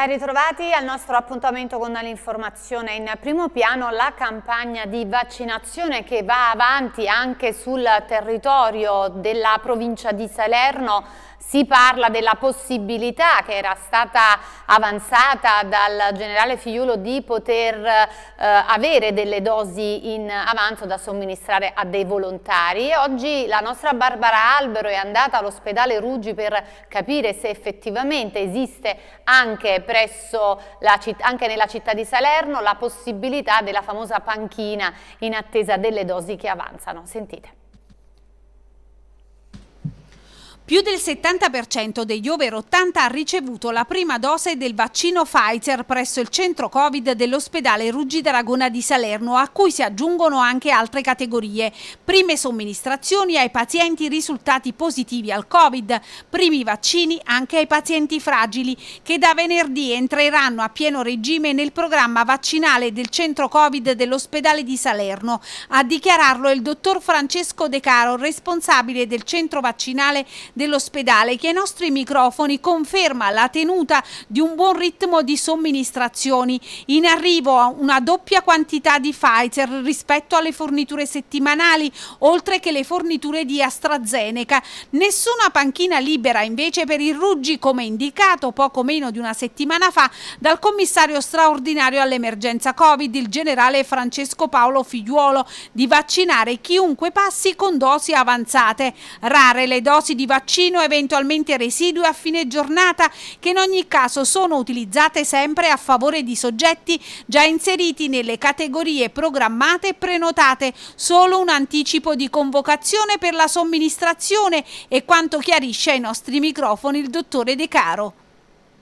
Ben ritrovati al nostro appuntamento con l'informazione. In primo piano la campagna di vaccinazione che va avanti anche sul territorio della provincia di Salerno si parla della possibilità che era stata avanzata dal generale Figliulo di poter eh, avere delle dosi in avanzo da somministrare a dei volontari. Oggi la nostra Barbara Albero è andata all'ospedale Ruggi per capire se effettivamente esiste anche, città, anche nella città di Salerno la possibilità della famosa panchina in attesa delle dosi che avanzano. Sentite. Più del 70% degli over 80 ha ricevuto la prima dose del vaccino Pfizer presso il centro Covid dell'ospedale Ruggi d'Aragona di Salerno, a cui si aggiungono anche altre categorie. Prime somministrazioni ai pazienti risultati positivi al Covid, primi vaccini anche ai pazienti fragili, che da venerdì entreranno a pieno regime nel programma vaccinale del centro Covid dell'ospedale di Salerno. A dichiararlo il dottor Francesco De Caro, responsabile del centro vaccinale dell'ospedale che ai nostri microfoni conferma la tenuta di un buon ritmo di somministrazioni. In arrivo una doppia quantità di Pfizer rispetto alle forniture settimanali, oltre che le forniture di AstraZeneca. Nessuna panchina libera invece per il Ruggi come indicato poco meno di una settimana fa dal commissario straordinario all'emergenza Covid, il generale Francesco Paolo Figliuolo, di vaccinare chiunque passi con dosi avanzate. Rare le dosi di vaccino vaccino eventualmente residui a fine giornata che in ogni caso sono utilizzate sempre a favore di soggetti già inseriti nelle categorie programmate e prenotate, solo un anticipo di convocazione per la somministrazione e quanto chiarisce ai nostri microfoni il dottore De Caro.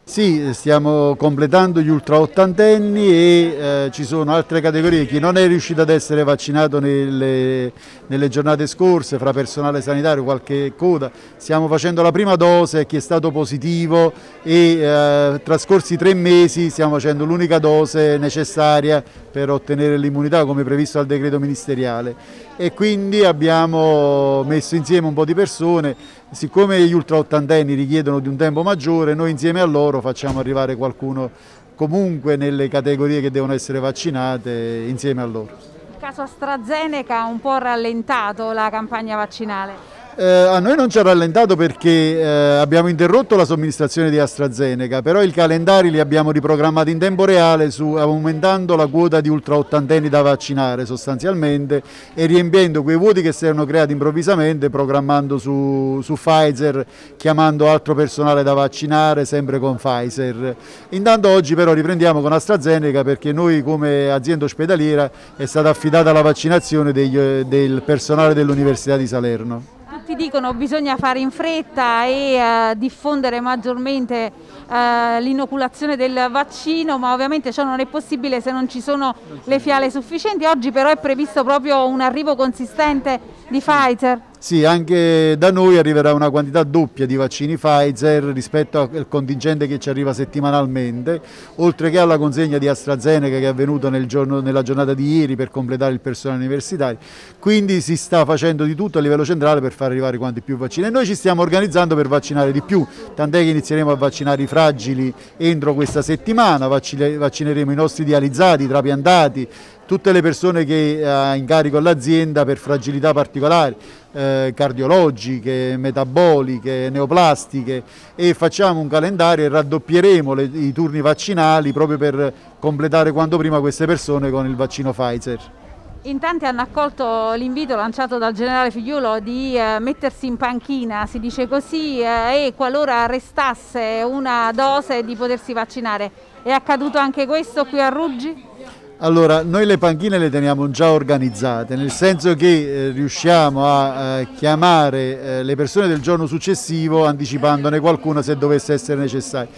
Sì, stiamo completando gli ultra ottantenni e eh, ci sono altre categorie. Chi non è riuscito ad essere vaccinato nelle, nelle, giornate scorse, fra personale sanitario, qualche coda, stiamo facendo la prima dose, chi è stato positivo e eh, trascorsi tre mesi stiamo facendo l'unica dose necessaria per ottenere l'immunità come previsto dal decreto ministeriale e quindi abbiamo messo insieme un po' di persone, siccome gli ultra ottantenni richiedono di un tempo maggiore, noi insieme a loro facciamo arrivare qualcuno comunque nelle categorie che devono essere vaccinate insieme a loro. Il caso AstraZeneca ha un po' rallentato la campagna vaccinale. Eh, a noi non ci ha rallentato perché eh, abbiamo interrotto la somministrazione di AstraZeneca, però i calendari li abbiamo riprogrammati in tempo reale su, aumentando la quota di ultra ottantenni da vaccinare sostanzialmente e riempiendo quei vuoti che si erano creati improvvisamente programmando su, su Pfizer, chiamando altro personale da vaccinare sempre con Pfizer. Intanto oggi però riprendiamo con AstraZeneca perché noi come azienda ospedaliera è stata affidata la vaccinazione degli, del personale dell'Università di Salerno dicono bisogna fare in fretta e uh, diffondere maggiormente uh, l'inoculazione del vaccino, ma ovviamente ciò non è possibile se non ci sono le fiale sufficienti. Oggi però è previsto proprio un arrivo consistente di Pfizer. Sì, anche da noi arriverà una quantità doppia di vaccini Pfizer rispetto al contingente che ci arriva settimanalmente, oltre che alla consegna di AstraZeneca che è avvenuta nel giorno, nella giornata di ieri per completare il personale universitario. Quindi si sta facendo di tutto a livello centrale per far arrivare quanti più vaccini e noi ci stiamo organizzando per vaccinare di più, tant'è che inizieremo a vaccinare i fragili entro questa settimana, vaccineremo i nostri dializzati, i trapiantati, tutte le persone che ha in carico l'azienda per fragilità particolari, eh, cardiologiche, metaboliche, neoplastiche e facciamo un calendario e raddoppieremo le, i turni vaccinali proprio per completare quanto prima queste persone con il vaccino Pfizer. In tanti hanno accolto l'invito lanciato dal generale Figliuolo di eh, mettersi in panchina, si dice così, eh, e qualora restasse una dose di potersi vaccinare. È accaduto anche questo qui a Ruggi? Allora, noi le panchine le teniamo già organizzate, nel senso che eh, riusciamo a eh, chiamare eh, le persone del giorno successivo anticipandone qualcuna se dovesse essere necessario.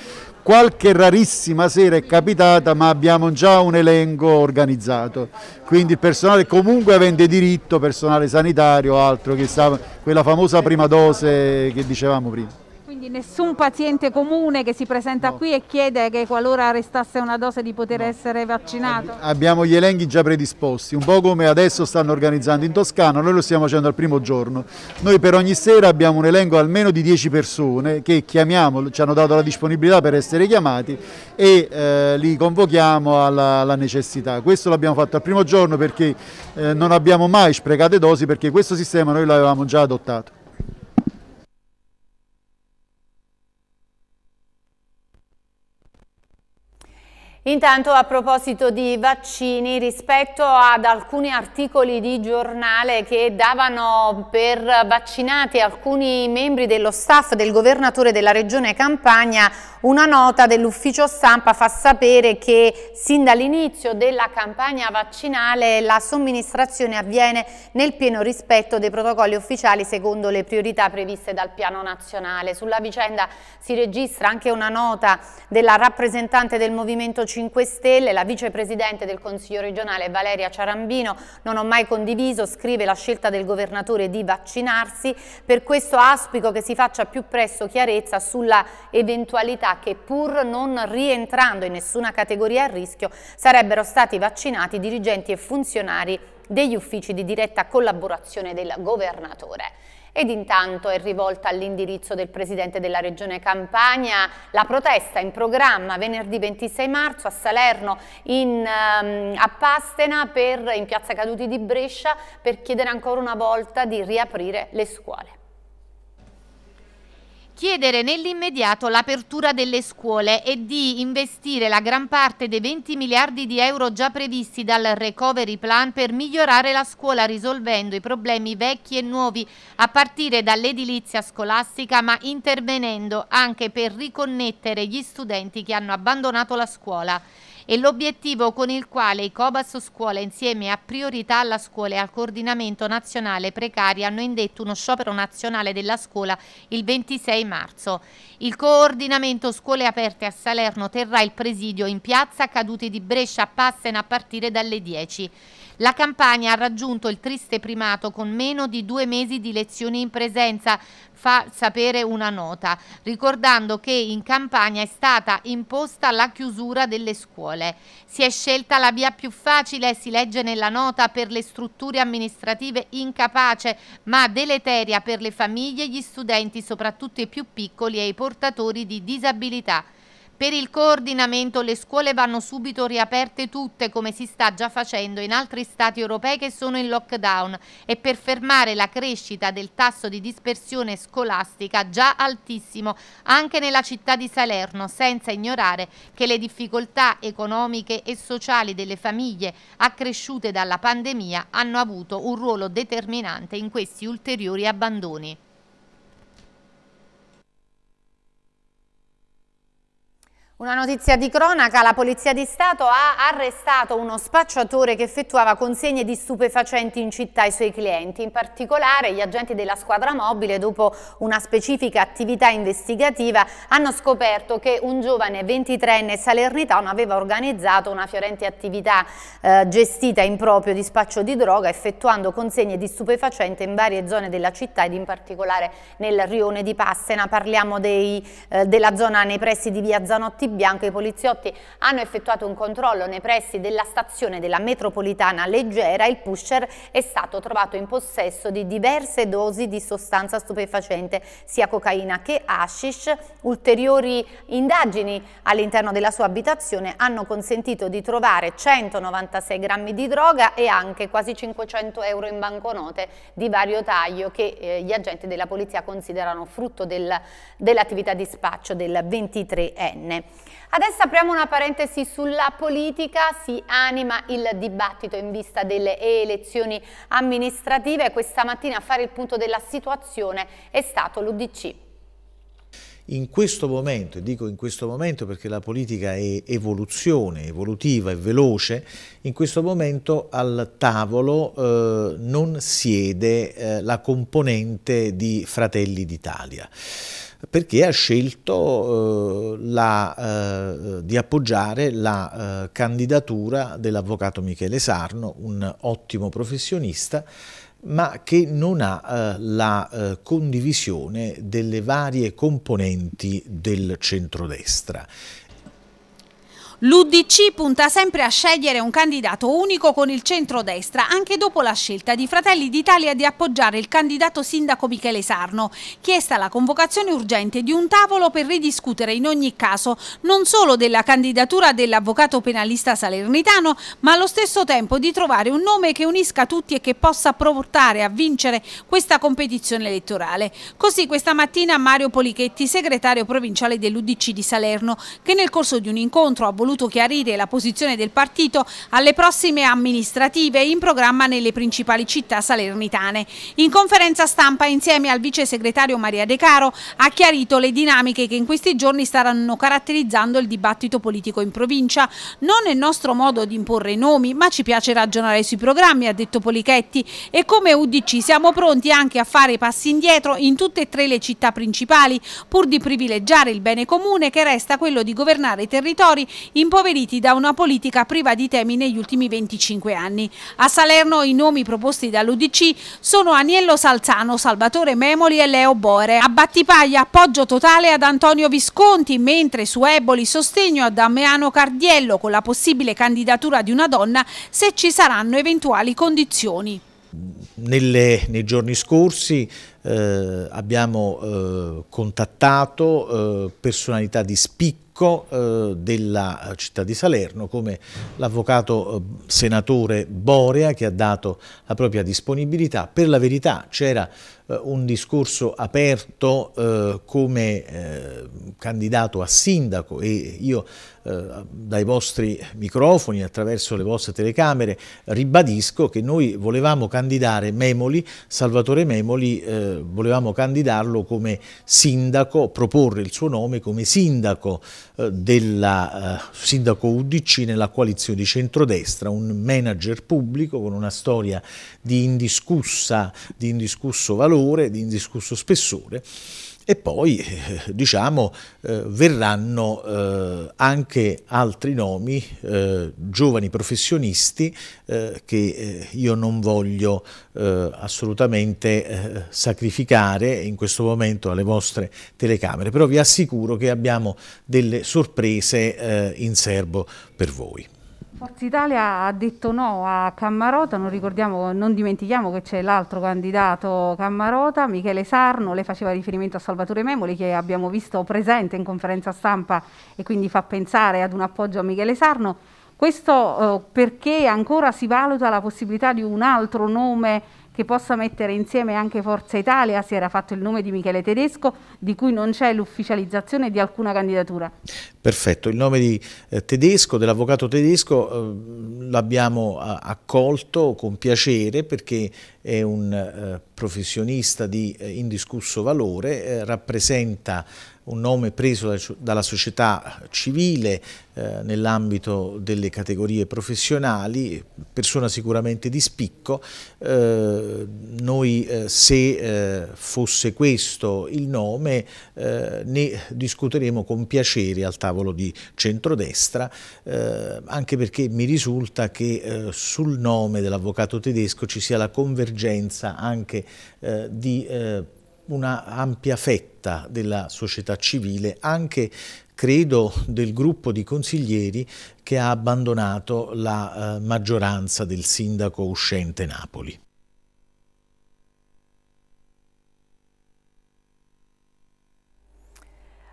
Qualche rarissima sera è capitata, ma abbiamo già un elenco organizzato, quindi il personale comunque avente diritto, personale sanitario o altro, che sta, quella famosa prima dose che dicevamo prima nessun paziente comune che si presenta no. qui e chiede che qualora restasse una dose di poter no. essere vaccinato? Abbiamo gli elenchi già predisposti, un po' come adesso stanno organizzando in Toscana, noi lo stiamo facendo al primo giorno. Noi per ogni sera abbiamo un elenco almeno di 10 persone che chiamiamo, ci hanno dato la disponibilità per essere chiamati e eh, li convochiamo alla, alla, necessità. Questo l'abbiamo fatto al primo giorno perché eh, non abbiamo mai sprecato dosi perché questo sistema noi l'avevamo già adottato. Intanto a proposito di vaccini, rispetto ad alcuni articoli di giornale che davano per vaccinati alcuni membri dello staff del governatore della regione Campania, una nota dell'ufficio stampa fa sapere che sin dall'inizio della campagna vaccinale la somministrazione avviene nel pieno rispetto dei protocolli ufficiali secondo le priorità previste dal piano nazionale. Sulla vicenda si registra anche una nota della rappresentante del Movimento 5 Stelle, la vicepresidente del Consiglio regionale Valeria Ciarambino, non ho mai condiviso, scrive la scelta del governatore di vaccinarsi, per questo aspico che si faccia più presto chiarezza sulla eventualità che pur non rientrando in nessuna categoria a rischio sarebbero stati vaccinati dirigenti e funzionari degli uffici di diretta collaborazione del governatore. Ed intanto è rivolta all'indirizzo del Presidente della Regione Campania. La protesta in programma venerdì 26 marzo a Salerno in, um, a Pastena per, in Piazza Caduti di Brescia per chiedere ancora una volta di riaprire le scuole chiedere nell'immediato l'apertura delle scuole e di investire la gran parte dei 20 miliardi di euro già previsti dal Recovery Plan per migliorare la scuola risolvendo i problemi vecchi e nuovi a partire dall'edilizia scolastica ma intervenendo anche per riconnettere gli studenti che hanno abbandonato la scuola e l'obiettivo con il quale i Cobas Scuola insieme a Priorità alla Scuola e al Coordinamento Nazionale Precari hanno indetto uno sciopero nazionale della scuola il 26 marzo. Il coordinamento Scuole Aperte a Salerno terrà il presidio in piazza Caduti di Brescia a Passena a partire dalle 10. La campagna ha raggiunto il triste primato con meno di due mesi di lezioni in presenza, fa sapere una nota, ricordando che in campagna è stata imposta la chiusura delle scuole. Si è scelta la via più facile, si legge nella nota, per le strutture amministrative incapace ma deleteria per le famiglie, gli studenti, soprattutto i più piccoli e i portatori di disabilità. Per il coordinamento le scuole vanno subito riaperte tutte come si sta già facendo in altri stati europei che sono in lockdown e per fermare la crescita del tasso di dispersione scolastica già altissimo anche nella città di Salerno senza ignorare che le difficoltà economiche e sociali delle famiglie accresciute dalla pandemia hanno avuto un ruolo determinante in questi ulteriori abbandoni. Una notizia di cronaca, la Polizia di Stato ha arrestato uno spacciatore che effettuava consegne di stupefacenti in città ai suoi clienti. In particolare gli agenti della squadra mobile, dopo una specifica attività investigativa, hanno scoperto che un giovane 23enne salernitano aveva organizzato una fiorente attività eh, gestita in proprio di spaccio di droga, effettuando consegne di stupefacenti in varie zone della città ed in particolare nel rione di Passena. Parliamo dei, eh, della zona nei pressi di via Zanotti bianco i poliziotti hanno effettuato un controllo nei pressi della stazione della metropolitana leggera il pusher è stato trovato in possesso di diverse dosi di sostanza stupefacente sia cocaina che hashish ulteriori indagini all'interno della sua abitazione hanno consentito di trovare 196 grammi di droga e anche quasi 500 euro in banconote di vario taglio che eh, gli agenti della polizia considerano frutto del, dell'attività di spaccio del 23enne. Adesso apriamo una parentesi sulla politica, si anima il dibattito in vista delle elezioni amministrative. Questa mattina a fare il punto della situazione è stato l'Udc. In questo momento, e dico in questo momento perché la politica è evoluzione, evolutiva e veloce, in questo momento al tavolo eh, non siede eh, la componente di Fratelli d'Italia perché ha scelto eh, la, eh, di appoggiare la eh, candidatura dell'avvocato Michele Sarno, un ottimo professionista ma che non ha eh, la eh, condivisione delle varie componenti del centrodestra. L'UDC punta sempre a scegliere un candidato unico con il centrodestra, anche dopo la scelta di Fratelli d'Italia di appoggiare il candidato sindaco Michele Sarno, chiesta la convocazione urgente di un tavolo per ridiscutere in ogni caso non solo della candidatura dell'avvocato penalista salernitano, ma allo stesso tempo di trovare un nome che unisca tutti e che possa portare a vincere questa competizione elettorale. Così questa mattina Mario Polichetti, segretario provinciale dell'UDC di Salerno, che nel corso di un incontro ha voluto voluto chiarire la posizione del partito alle prossime amministrative in programma nelle principali città salernitane. In conferenza stampa insieme al vice segretario Maria De Caro ha chiarito le dinamiche che in questi giorni staranno caratterizzando il dibattito politico in provincia. Non è nostro modo di imporre nomi, ma ci piace ragionare sui programmi, ha detto Polichetti, e come UDC siamo pronti anche a fare passi indietro in tutte e tre le città principali, pur di privilegiare il bene comune che resta quello di governare i territori impoveriti da una politica priva di temi negli ultimi 25 anni. A Salerno i nomi proposti dall'UDC sono Aniello Salzano, Salvatore Memoli e Leo Bore. A Battipaglia appoggio totale ad Antonio Visconti, mentre su Eboli sostegno a Damiano Cardiello con la possibile candidatura di una donna se ci saranno eventuali condizioni. Nelle, nei giorni scorsi eh, abbiamo eh, contattato eh, personalità di spicco eh, della città di Salerno come l'avvocato eh, senatore Borea che ha dato la propria disponibilità. Per la verità c'era eh, un discorso aperto eh, come eh, candidato a sindaco e io eh, dai vostri microfoni, attraverso le vostre telecamere, ribadisco che noi volevamo candidare Memoli, Salvatore Memoli, eh, volevamo candidarlo come sindaco, proporre il suo nome come sindaco eh, della sindaco UDC nella coalizione di centrodestra, un manager pubblico con una storia di di indiscusso valore, di indiscusso spessore e poi eh, diciamo eh, verranno eh, anche altri nomi, eh, giovani professionisti eh, che eh, io non voglio assolutamente sacrificare in questo momento alle vostre telecamere, però vi assicuro che abbiamo delle sorprese in serbo per voi. Forza Italia ha detto no a Cammarota, non, non dimentichiamo che c'è l'altro candidato Cammarota, Michele Sarno, lei faceva riferimento a Salvatore Memoli che abbiamo visto presente in conferenza stampa e quindi fa pensare ad un appoggio a Michele Sarno. Questo eh, perché ancora si valuta la possibilità di un altro nome che possa mettere insieme anche Forza Italia, si era fatto il nome di Michele Tedesco, di cui non c'è l'ufficializzazione di alcuna candidatura. Perfetto, il nome di eh, Tedesco, dell'avvocato Tedesco, eh, l'abbiamo accolto con piacere perché è un eh, professionista di eh, indiscusso valore, eh, rappresenta un nome preso dalla società civile eh, nell'ambito delle categorie professionali, persona sicuramente di spicco. Eh, noi eh, se eh, fosse questo il nome eh, ne discuteremo con piacere al tavolo di centrodestra, eh, anche perché mi risulta che sul nome dell'avvocato tedesco ci sia la convergenza anche di una ampia fetta della società civile, anche credo del gruppo di consiglieri che ha abbandonato la eh, maggioranza del sindaco uscente Napoli.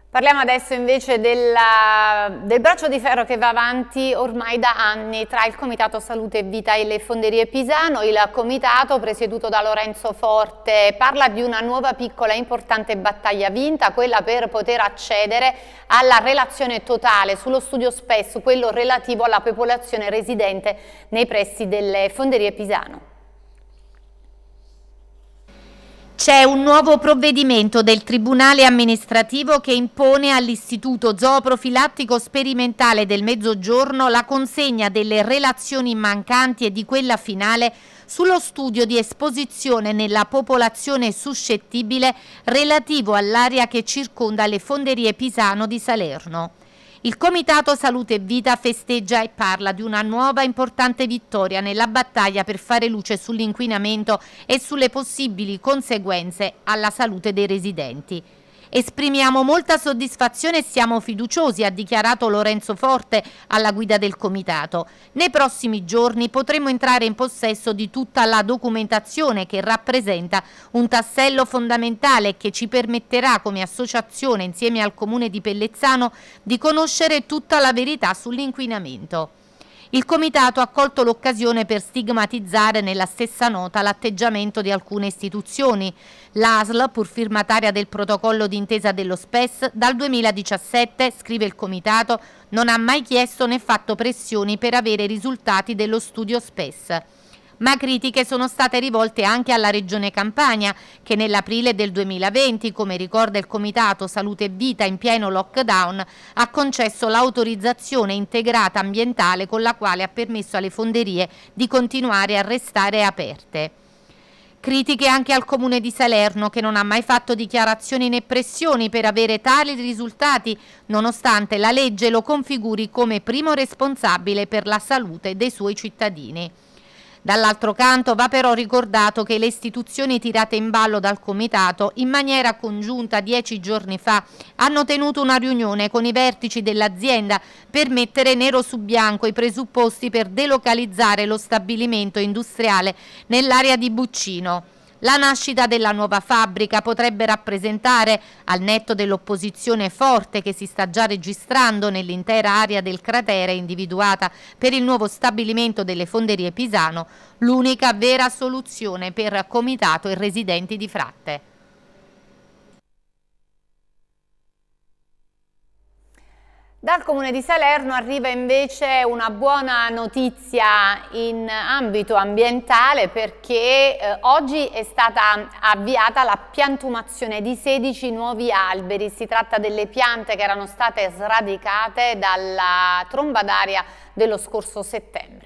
Parliamo adesso invece della, del braccio di ferro che va avanti ormai da anni tra il Comitato Salute e Vita e le Fonderie Pisano. Il comitato, presieduto da Lorenzo Forte, parla di una nuova piccola e importante battaglia vinta, quella per poter accedere alla relazione totale sullo studio spesso, quello relativo alla popolazione residente nei pressi delle Fonderie Pisano. C'è un nuovo provvedimento del Tribunale amministrativo che impone all'Istituto Zooprofilattico Sperimentale del Mezzogiorno la consegna delle relazioni mancanti e di quella finale sullo studio di esposizione nella popolazione suscettibile relativo all'area che circonda le fonderie Pisano di Salerno. Il Comitato Salute e Vita festeggia e parla di una nuova importante vittoria nella battaglia per fare luce sull'inquinamento e sulle possibili conseguenze alla salute dei residenti. Esprimiamo molta soddisfazione e siamo fiduciosi, ha dichiarato Lorenzo Forte alla guida del comitato. Nei prossimi giorni potremo entrare in possesso di tutta la documentazione che rappresenta un tassello fondamentale che ci permetterà come associazione insieme al comune di Pellezzano di conoscere tutta la verità sull'inquinamento. Il Comitato ha colto l'occasione per stigmatizzare nella stessa nota l'atteggiamento di alcune istituzioni. L'ASL, pur firmataria del protocollo d'intesa dello SPES, dal 2017, scrive il Comitato, non ha mai chiesto né fatto pressioni per avere i risultati dello studio SPES ma critiche sono state rivolte anche alla Regione Campania che nell'aprile del 2020, come ricorda il Comitato Salute e Vita in pieno lockdown, ha concesso l'autorizzazione integrata ambientale con la quale ha permesso alle fonderie di continuare a restare aperte. Critiche anche al comune di Salerno che non ha mai fatto dichiarazioni né pressioni per avere tali risultati nonostante la legge lo configuri come primo responsabile per la salute dei suoi cittadini. Dall'altro canto va però ricordato che le istituzioni tirate in ballo dal Comitato in maniera congiunta dieci giorni fa hanno tenuto una riunione con i vertici dell'azienda per mettere nero su bianco i presupposti per delocalizzare lo stabilimento industriale nell'area di Buccino. La nascita della nuova fabbrica potrebbe rappresentare, al netto dell'opposizione forte che si sta già registrando nell'intera area del cratere individuata per il nuovo stabilimento delle fonderie Pisano, l'unica vera soluzione per comitato e residenti di Fratte. Dal Comune di Salerno arriva invece una buona notizia in ambito ambientale perché eh, oggi è stata avviata la piantumazione di 16 nuovi alberi. Si tratta delle piante che erano state sradicate dalla tromba d'aria dello scorso settembre.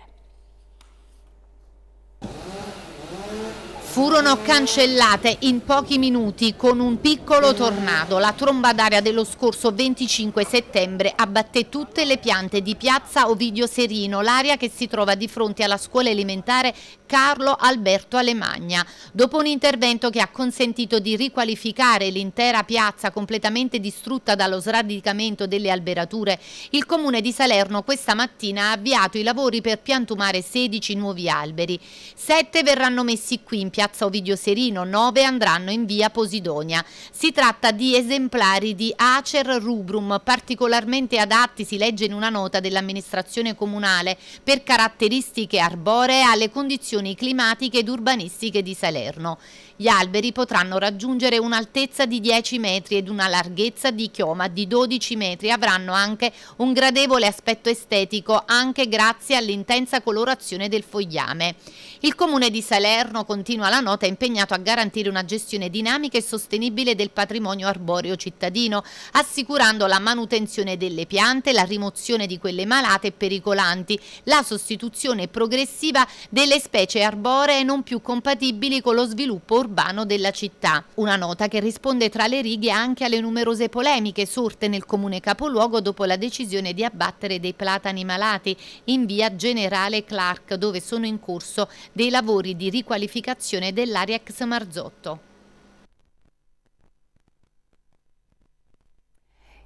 Furono cancellate in pochi minuti con un piccolo tornado. La tromba d'aria dello scorso 25 settembre abbatté tutte le piante di piazza Ovidio Serino, l'area che si trova di fronte alla scuola elementare Carlo Alberto Alemagna. Dopo un intervento che ha consentito di riqualificare l'intera piazza completamente distrutta dallo sradicamento delle alberature, il comune di Salerno questa mattina ha avviato i lavori per piantumare 16 nuovi alberi. Sette verranno messi qui in piazza Ovidio Serino, 9 andranno in via Posidonia. Si tratta di esemplari di Acer rubrum particolarmente adatti, si legge in una nota dell'amministrazione comunale, per caratteristiche arboree alle condizioni climatiche ed urbanistiche di Salerno. Gli alberi potranno raggiungere un'altezza di 10 metri ed una larghezza di chioma di 12 metri. Avranno anche un gradevole aspetto estetico anche grazie all'intensa colorazione del fogliame. Il comune di Salerno, continua la nota, è impegnato a garantire una gestione dinamica e sostenibile del patrimonio arboreo cittadino, assicurando la manutenzione delle piante, la rimozione di quelle malate e pericolanti, la sostituzione progressiva delle specie arboree non più compatibili con lo sviluppo urbano della città. Una nota che risponde tra le righe anche alle numerose polemiche sorte nel comune capoluogo dopo la decisione di abbattere dei platani malati in via Generale Clark, dove sono in corso dei lavori di riqualificazione dell'area ex Marzotto.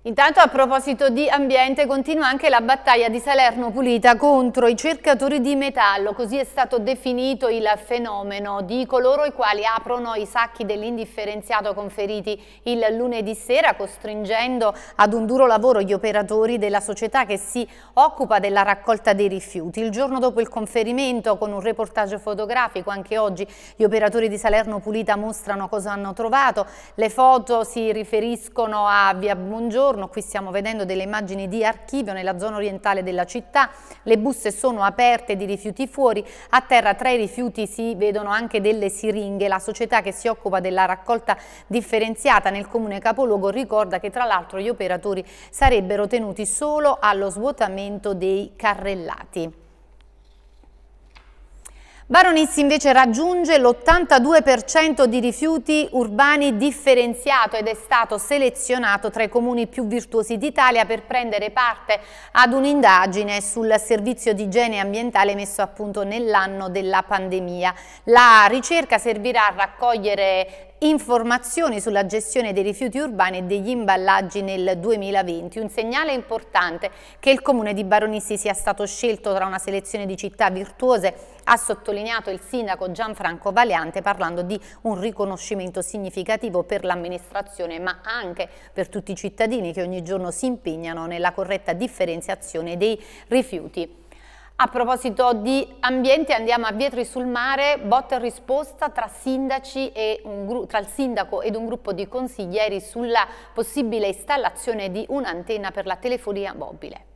Intanto a proposito di ambiente continua anche la battaglia di Salerno Pulita contro i cercatori di metallo, così è stato definito il fenomeno di coloro i quali aprono i sacchi dell'indifferenziato conferiti il lunedì sera costringendo ad un duro lavoro gli operatori della società che si occupa della raccolta dei rifiuti. Il giorno dopo il conferimento con un reportage fotografico anche oggi gli operatori di Salerno Pulita mostrano cosa hanno trovato, le foto si riferiscono a via Buongiorno buongiorno, qui stiamo vedendo delle immagini di archivio nella zona orientale della città, le buste sono aperte di rifiuti fuori, a terra tra i rifiuti si vedono anche delle siringhe, la società che si occupa della raccolta differenziata nel comune capoluogo ricorda che tra l'altro gli operatori sarebbero tenuti solo allo svuotamento dei carrellati. Baronissi invece raggiunge l'82% di rifiuti urbani differenziato ed è stato selezionato tra i comuni più virtuosi d'Italia per prendere parte ad un'indagine sul servizio di igiene ambientale messo a punto nell'anno della pandemia. La ricerca servirà a raccogliere informazioni sulla gestione dei rifiuti urbani e degli imballaggi nel 2020. Un segnale importante che il comune di Baronissi sia stato scelto tra una selezione di città virtuose ha sottolineato il sindaco Gianfranco Valiante parlando di un riconoscimento significativo per l'amministrazione ma anche per tutti i cittadini che ogni giorno si impegnano nella corretta differenziazione dei rifiuti. A proposito di ambiente andiamo a Vietri sul mare, botta e risposta tra, tra il sindaco ed un gruppo di consiglieri sulla possibile installazione di un'antenna per la telefonia mobile.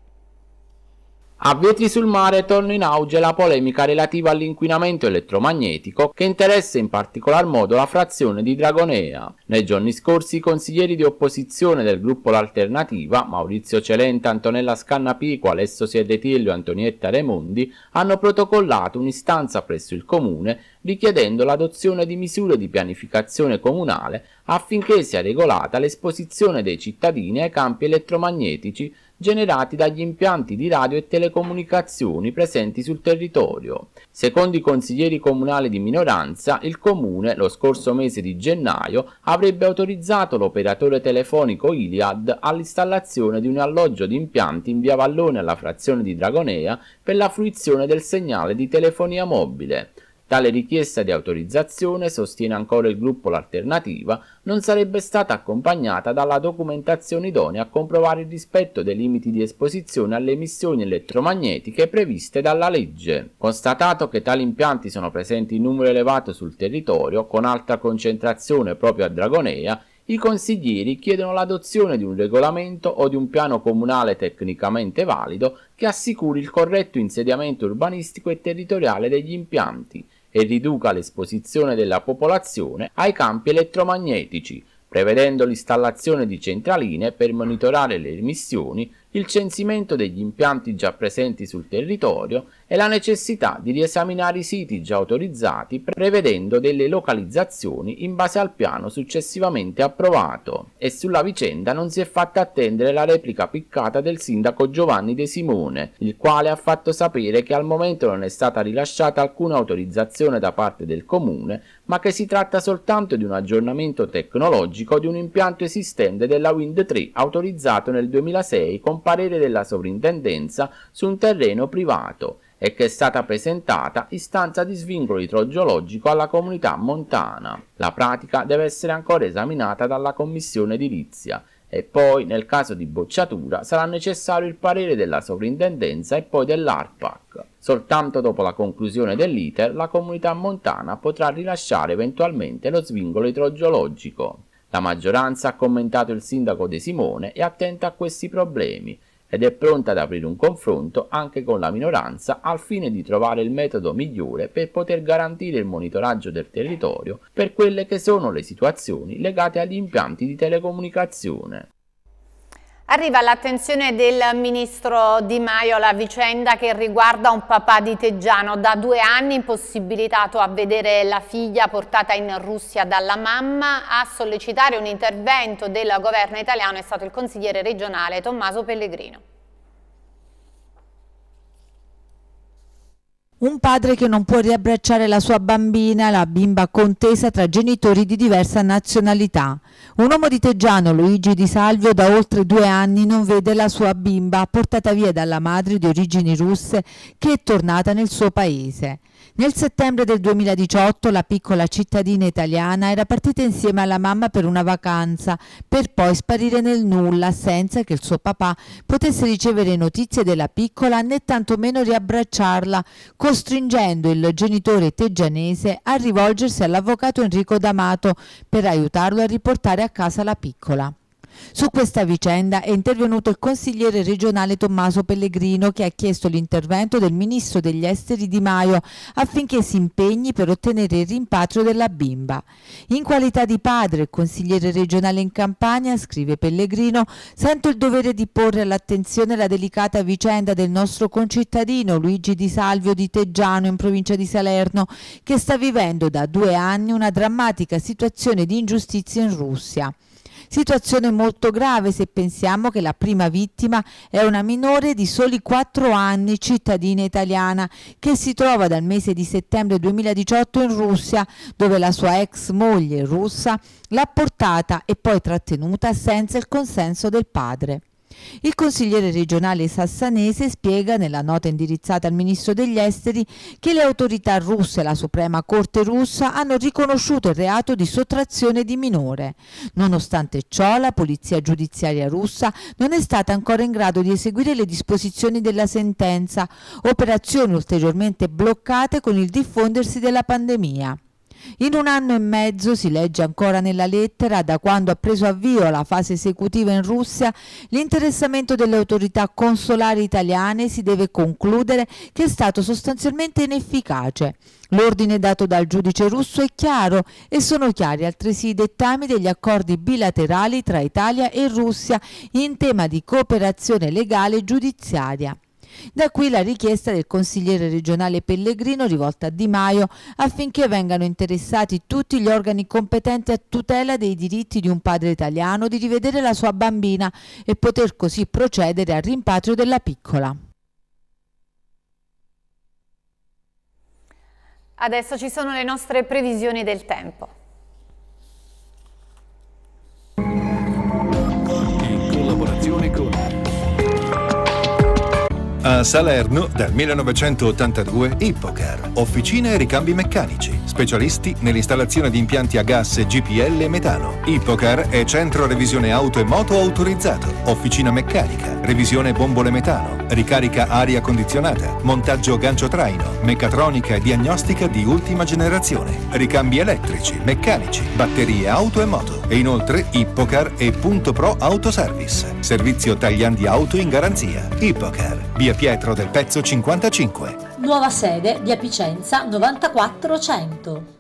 A Vetri sul mare torna in auge la polemica relativa all'inquinamento elettromagnetico che interessa in particolar modo la frazione di Dragonea. Nei giorni scorsi i consiglieri di opposizione del gruppo L'Alternativa, Maurizio Celenta, Antonella Scannapico, Alessio Siedetillo e Antonietta Remondi, hanno protocollato un'istanza presso il comune richiedendo l'adozione di misure di pianificazione comunale affinché sia regolata l'esposizione dei cittadini ai campi elettromagnetici generati dagli impianti di radio e telecomunicazioni presenti sul territorio. Secondo i consiglieri comunali di minoranza, il comune lo scorso mese di gennaio avrebbe autorizzato l'operatore telefonico Iliad all'installazione di un alloggio di impianti in via Vallone alla frazione di Dragonea per la fruizione del segnale di telefonia mobile. Tale richiesta di autorizzazione, sostiene ancora il gruppo L'Alternativa, non sarebbe stata accompagnata dalla documentazione idonea a comprovare il rispetto dei limiti di esposizione alle emissioni elettromagnetiche previste dalla legge. Constatato che tali impianti sono presenti in numero elevato sul territorio, con alta concentrazione proprio a Dragonea, i consiglieri chiedono l'adozione di un regolamento o di un piano comunale tecnicamente valido che assicuri il corretto insediamento urbanistico e territoriale degli impianti, e riduca l'esposizione della popolazione ai campi elettromagnetici, prevedendo l'installazione di centraline per monitorare le emissioni il censimento degli impianti già presenti sul territorio e la necessità di riesaminare i siti già autorizzati prevedendo delle localizzazioni in base al piano successivamente approvato. E sulla vicenda non si è fatta attendere la replica piccata del sindaco Giovanni De Simone, il quale ha fatto sapere che al momento non è stata rilasciata alcuna autorizzazione da parte del comune, ma che si tratta soltanto di un aggiornamento tecnologico di un impianto esistente della Wind 3 autorizzato nel 2006 con parere della sovrintendenza su un terreno privato e che è stata presentata istanza di svincolo idrogeologico alla comunità montana. La pratica deve essere ancora esaminata dalla commissione edilizia e poi, nel caso di bocciatura, sarà necessario il parere della sovrintendenza e poi dell'ARPAC. Soltanto dopo la conclusione dell'iter la comunità montana potrà rilasciare eventualmente lo svincolo idrogeologico. La maggioranza ha commentato il sindaco De Simone e attenta a questi problemi ed è pronta ad aprire un confronto anche con la minoranza al fine di trovare il metodo migliore per poter garantire il monitoraggio del territorio per quelle che sono le situazioni legate agli impianti di telecomunicazione. Arriva all'attenzione del ministro Di Maio la vicenda che riguarda un papà di Teggiano da due anni impossibilitato a vedere la figlia portata in Russia dalla mamma. A sollecitare un intervento del governo italiano è stato il consigliere regionale Tommaso Pellegrino. Un padre che non può riabbracciare la sua bambina, la bimba contesa tra genitori di diversa nazionalità. Un uomo di Teggiano, Luigi Di Salvio, da oltre due anni non vede la sua bimba portata via dalla madre di origini russe che è tornata nel suo paese. Nel settembre del 2018 la piccola cittadina italiana era partita insieme alla mamma per una vacanza, per poi sparire nel nulla senza che il suo papà potesse ricevere notizie della piccola né tantomeno riabbracciarla, costringendo il genitore teggianese a rivolgersi all'avvocato Enrico D'Amato per aiutarlo a riportare a casa la piccola. Su questa vicenda è intervenuto il consigliere regionale Tommaso Pellegrino che ha chiesto l'intervento del ministro degli esteri Di Maio affinché si impegni per ottenere il rimpatrio della bimba. In qualità di padre e consigliere regionale in Campania, scrive Pellegrino, sento il dovere di porre all'attenzione la delicata vicenda del nostro concittadino Luigi Di Salvio di Teggiano in provincia di Salerno che sta vivendo da due anni una drammatica situazione di ingiustizia in Russia. Situazione molto grave se pensiamo che la prima vittima è una minore di soli 4 anni, cittadina italiana, che si trova dal mese di settembre 2018 in Russia, dove la sua ex moglie russa l'ha portata e poi trattenuta senza il consenso del padre. Il consigliere regionale sassanese spiega nella nota indirizzata al ministro degli esteri che le autorità russe e la Suprema Corte russa hanno riconosciuto il reato di sottrazione di minore. Nonostante ciò, la polizia giudiziaria russa non è stata ancora in grado di eseguire le disposizioni della sentenza, operazioni ulteriormente bloccate con il diffondersi della pandemia. In un anno e mezzo, si legge ancora nella lettera, da quando ha preso avvio la fase esecutiva in Russia, l'interessamento delle autorità consolari italiane si deve concludere che è stato sostanzialmente inefficace. L'ordine dato dal giudice russo è chiaro e sono chiari altresì i dettami degli accordi bilaterali tra Italia e Russia in tema di cooperazione legale e giudiziaria. Da qui la richiesta del consigliere regionale Pellegrino rivolta a Di Maio affinché vengano interessati tutti gli organi competenti a tutela dei diritti di un padre italiano di rivedere la sua bambina e poter così procedere al rimpatrio della piccola. Adesso ci sono le nostre previsioni del tempo. A Salerno, dal 1982, Ippocar, officine e ricambi meccanici, specialisti nell'installazione di impianti a gas, GPL e metano. Ippocar è centro revisione auto e moto autorizzato, officina meccanica, revisione bombole metano, ricarica aria condizionata, montaggio gancio traino, meccatronica e diagnostica di ultima generazione, ricambi elettrici, meccanici, batterie auto e moto. E inoltre Ippocar e Punto Pro Autoservice, servizio tagliandi auto in garanzia. Ippocar, via via Pietro del Pezzo 55. Nuova sede di Apicenza 9400.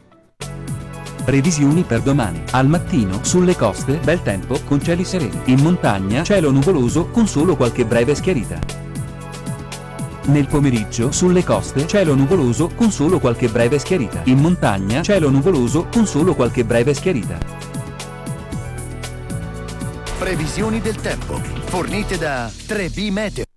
Previsioni per domani. Al mattino, sulle coste, bel tempo, con cieli sereni. In montagna, cielo nuvoloso, con solo qualche breve schiarita. Nel pomeriggio, sulle coste, cielo nuvoloso, con solo qualche breve schiarita. In montagna, cielo nuvoloso, con solo qualche breve schiarita. Previsioni del tempo, fornite da 3B Meteo.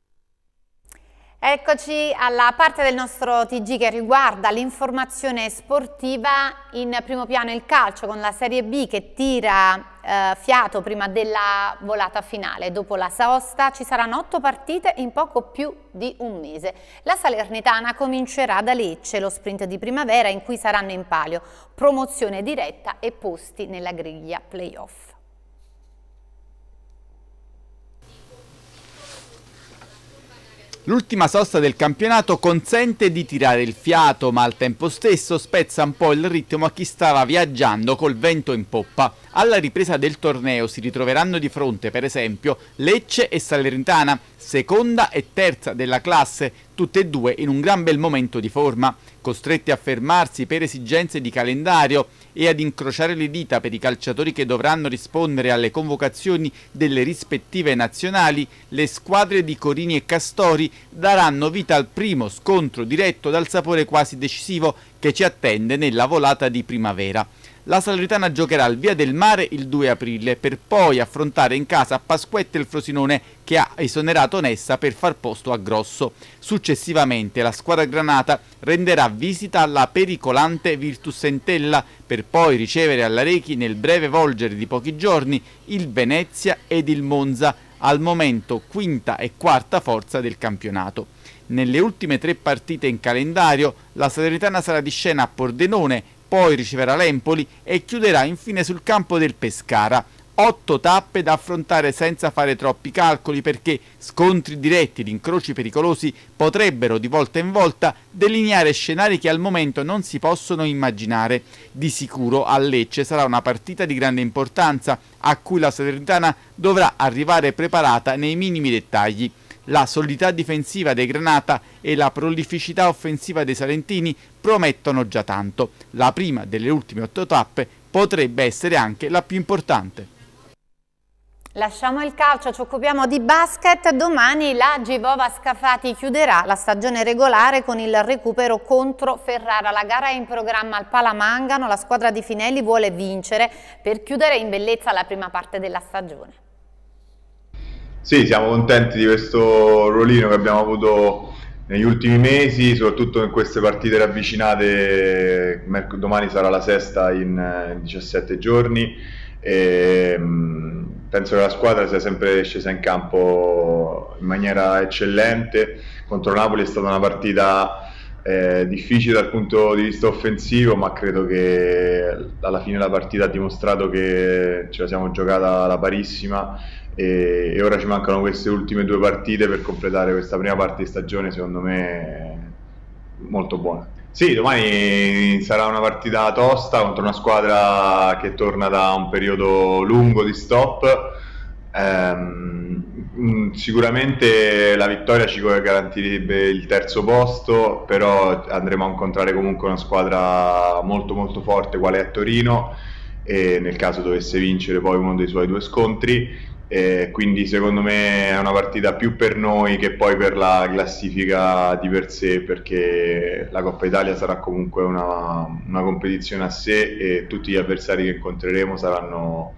Eccoci alla parte del nostro TG che riguarda l'informazione sportiva, in primo piano il calcio con la Serie B che tira eh, fiato prima della volata finale. Dopo la Saosta ci saranno otto partite in poco più di un mese. La Salernitana comincerà da Lecce, lo sprint di primavera in cui saranno in palio promozione diretta e posti nella griglia playoff. L'ultima sosta del campionato consente di tirare il fiato, ma al tempo stesso spezza un po' il ritmo a chi stava viaggiando col vento in poppa. Alla ripresa del torneo si ritroveranno di fronte, per esempio, Lecce e Salernitana, seconda e terza della classe, tutte e due in un gran bel momento di forma. Costretti a fermarsi per esigenze di calendario e ad incrociare le dita per i calciatori che dovranno rispondere alle convocazioni delle rispettive nazionali, le squadre di Corini e Castori daranno vita al primo scontro diretto dal sapore quasi decisivo che ci attende nella volata di primavera. La Salernitana giocherà al Via del Mare il 2 aprile per poi affrontare in casa Pasquette il Frosinone che ha esonerato Nessa per far posto a Grosso. Successivamente la squadra granata renderà visita alla pericolante Virtus Entella per poi ricevere all'Arechi nel breve volgere di pochi giorni il Venezia ed il Monza, al momento quinta e quarta forza del campionato. Nelle ultime tre partite in calendario la Salernitana sarà di scena a Pordenone poi riceverà l'Empoli e chiuderà infine sul campo del Pescara. otto tappe da affrontare senza fare troppi calcoli perché scontri diretti ed incroci pericolosi potrebbero di volta in volta delineare scenari che al momento non si possono immaginare. Di sicuro a Lecce sarà una partita di grande importanza a cui la Salernitana dovrà arrivare preparata nei minimi dettagli. La solidità difensiva dei Granata e la prolificità offensiva dei Salentini promettono già tanto. La prima delle ultime otto tappe potrebbe essere anche la più importante. Lasciamo il calcio, ci occupiamo di basket. Domani la Givova Scafati chiuderà la stagione regolare con il recupero contro Ferrara. La gara è in programma al Palamangano, la squadra di Finelli vuole vincere per chiudere in bellezza la prima parte della stagione. Sì, siamo contenti di questo ruolino che abbiamo avuto negli ultimi mesi, soprattutto in queste partite ravvicinate. Domani sarà la sesta in 17 giorni e mm, penso che la squadra sia sempre scesa in campo in maniera eccellente. Contro Napoli è stata una partita eh, difficile dal punto di vista offensivo, ma credo che alla fine la partita ha dimostrato che ce la siamo giocata alla parissima e, e ora ci mancano queste ultime due partite per completare questa prima parte di stagione, secondo me molto buona. Sì, domani sarà una partita tosta contro una squadra che torna da un periodo lungo di stop. Ehm, sicuramente la vittoria ci garantirebbe il terzo posto, però andremo a incontrare comunque una squadra molto molto forte quale è Torino e nel caso dovesse vincere poi uno dei suoi due scontri eh, quindi secondo me è una partita più per noi che poi per la classifica di per sé perché la Coppa Italia sarà comunque una, una competizione a sé e tutti gli avversari che incontreremo saranno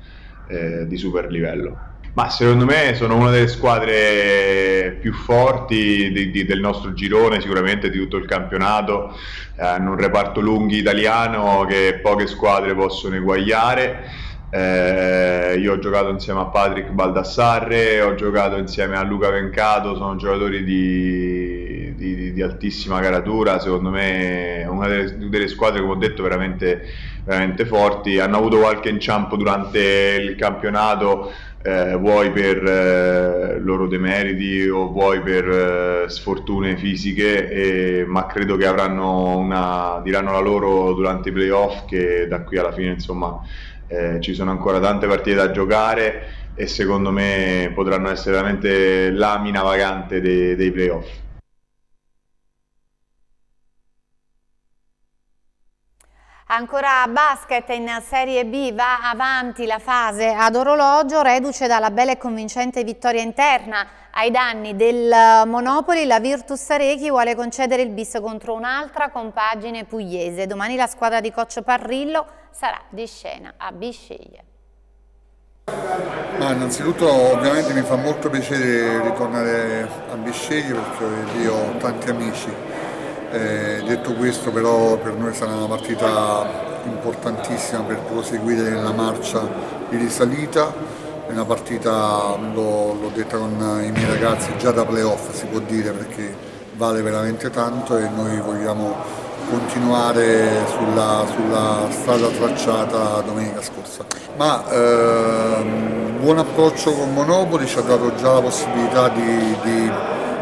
eh, di super livello. Ma secondo me sono una delle squadre più forti di, di, del nostro girone, sicuramente di tutto il campionato. Hanno un reparto lunghi italiano che poche squadre possono eguagliare eh, io ho giocato insieme a Patrick Baldassarre, ho giocato insieme a Luca Vencato, sono giocatori di, di, di altissima caratura, secondo me una delle, delle, squadre, come ho detto, veramente, veramente forti. Hanno avuto qualche inciampo durante il campionato, eh, vuoi per eh, loro demeriti o vuoi per eh, sfortune fisiche, e, ma credo che avranno una, diranno la loro durante i playoff che da qui alla fine insomma eh, ci sono ancora tante partite da giocare e secondo me potranno essere veramente la mina vagante dei, dei playoff. Ancora basket in Serie B va avanti la fase ad orologio, reduce dalla bella e convincente vittoria interna ai danni del Monopoli. La Virtus Arechi vuole concedere il bis contro un'altra compagine pugliese. Domani la squadra di Coach Parrillo sarà di scena a Bisceglie. Ma innanzitutto ovviamente mi fa molto piacere ritornare a Bisceglie perché lì ho tanti amici. Eh, detto questo però per noi sarà una partita importantissima per proseguire nella marcia di risalita, è una partita, l'ho detta con i miei ragazzi, già da playoff si può dire perché vale veramente tanto e noi vogliamo continuare sulla, sulla strada tracciata domenica scorsa. Ma ehm, buon approccio con Monopoli ci ha dato già la possibilità di, di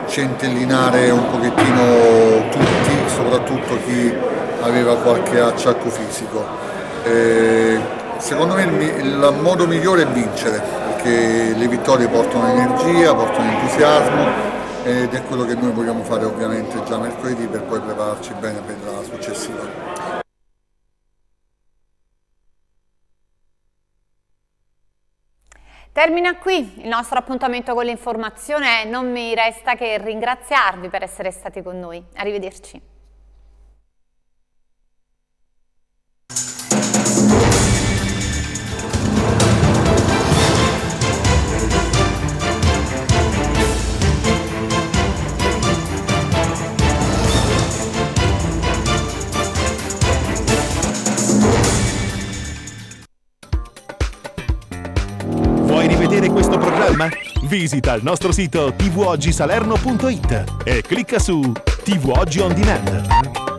centellinare un pochettino tutti, soprattutto chi aveva qualche acciacco fisico. E secondo me il, il modo migliore è vincere, perché le vittorie portano energia, portano entusiasmo ed è quello che noi vogliamo fare ovviamente già mercoledì per poi prepararci bene per la successiva. Termina qui il nostro appuntamento con l'informazione, non mi resta che ringraziarvi per essere stati con noi. Arrivederci. Programma? Visita il nostro sito tvoggisalerno.it e clicca su TV Oggi On Demand.